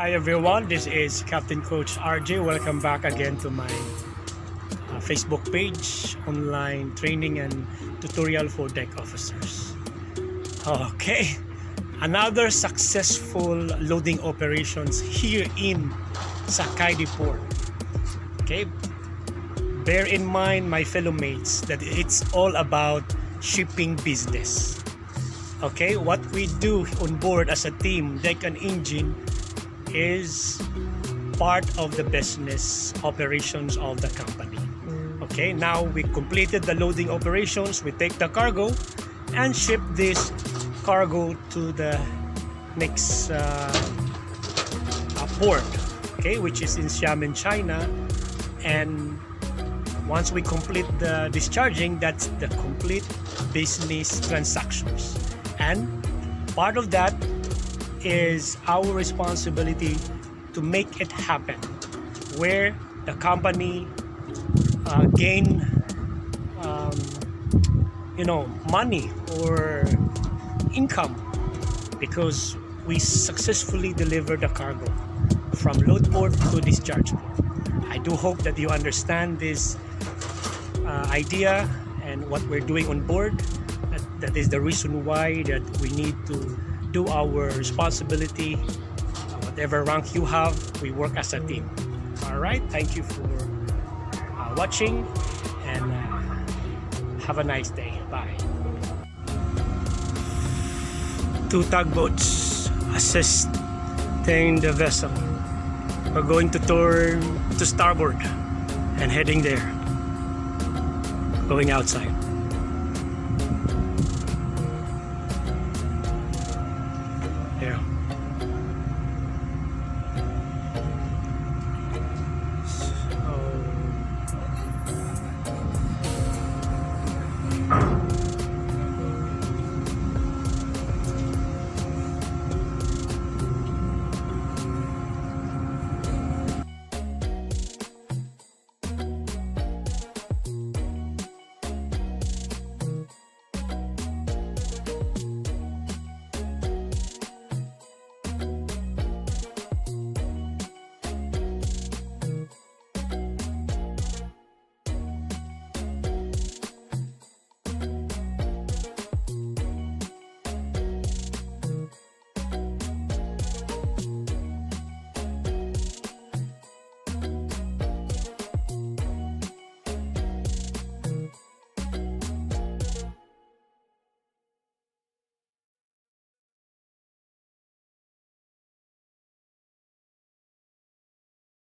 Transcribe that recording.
Hi everyone, this is Captain Coach RJ. Welcome back again to my uh, Facebook page, online training and tutorial for deck officers. Okay, another successful loading operations here in Sakai Port. Okay, bear in mind, my fellow mates, that it's all about shipping business. Okay, what we do on board as a team, deck and engine, is part of the business operations of the company. Okay, now we completed the loading operations. We take the cargo and ship this cargo to the next uh, uh, port, okay, which is in Xiamen, China. And once we complete the discharging, that's the complete business transactions. And part of that is our responsibility to make it happen where the company uh, gain um, you know money or income because we successfully deliver the cargo from load port to discharge port. I do hope that you understand this uh, idea and what we're doing on board. That, that is the reason why that we need to do our responsibility. Whatever rank you have, we work as a team. All right. Thank you for uh, watching and uh, have a nice day. Bye. Two tugboats assisting the vessel. We're going to turn to starboard and heading there. Going outside. Yeah.